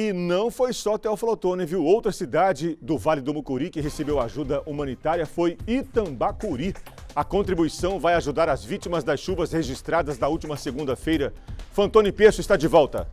E não foi só Teoflotone, viu? Outra cidade do Vale do Mucuri que recebeu ajuda humanitária foi Itambacuri. A contribuição vai ajudar as vítimas das chuvas registradas na última segunda-feira. Fantoni Peço está de volta.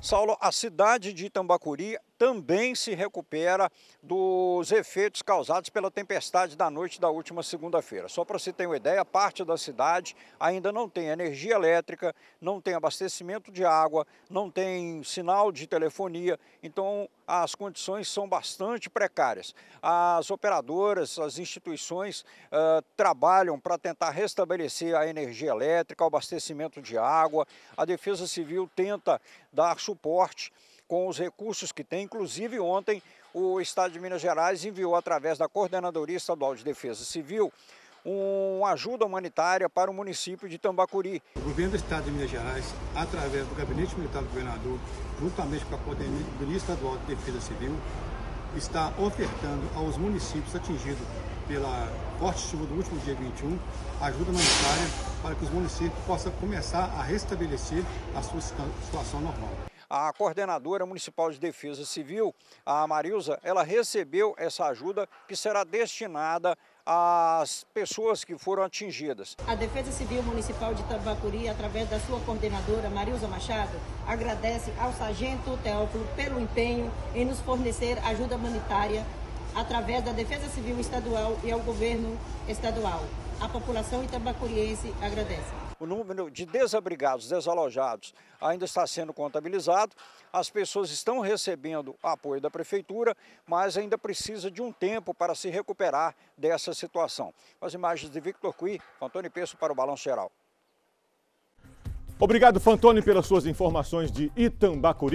Saulo, a cidade de Itambacuri também se recupera dos efeitos causados pela tempestade da noite da última segunda-feira. Só para você ter uma ideia, parte da cidade ainda não tem energia elétrica, não tem abastecimento de água, não tem sinal de telefonia, então as condições são bastante precárias. As operadoras, as instituições uh, trabalham para tentar restabelecer a energia elétrica, o abastecimento de água. A Defesa Civil tenta dar suporte com os recursos que tem. Inclusive, ontem, o Estado de Minas Gerais enviou, através da Coordenadoria Estadual de Defesa Civil, uma ajuda humanitária para o município de Tambacuri. O governo do Estado de Minas Gerais, através do Gabinete Militar do Governador, juntamente com a Coordenadoria Estadual de Defesa Civil, está ofertando aos municípios atingidos pela forte chuva do último dia 21 ajuda humanitária para que os municípios possam começar a restabelecer a sua situação normal. A coordenadora municipal de defesa civil, a Marilza, ela recebeu essa ajuda que será destinada às pessoas que foram atingidas. A Defesa Civil Municipal de Tabacuri, através da sua coordenadora Marilza Machado, agradece ao Sargento Teófilo pelo empenho em nos fornecer ajuda humanitária através da Defesa Civil Estadual e ao governo estadual. A população itabacuriense agradece o número de desabrigados, desalojados, ainda está sendo contabilizado. As pessoas estão recebendo apoio da prefeitura, mas ainda precisa de um tempo para se recuperar dessa situação. As imagens de Victor Cui, Antônio Peço para o Balanço Geral. Obrigado, Fantoni, pelas suas informações de Itambacuri.